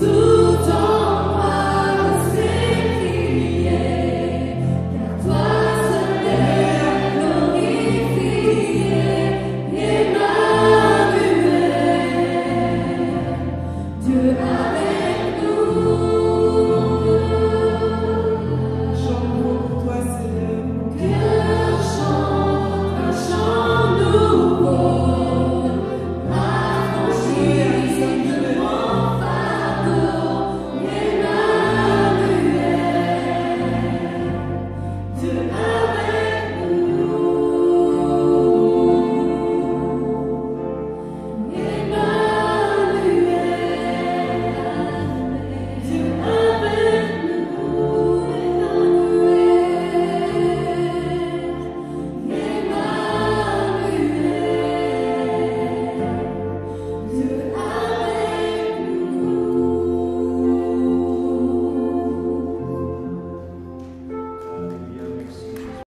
to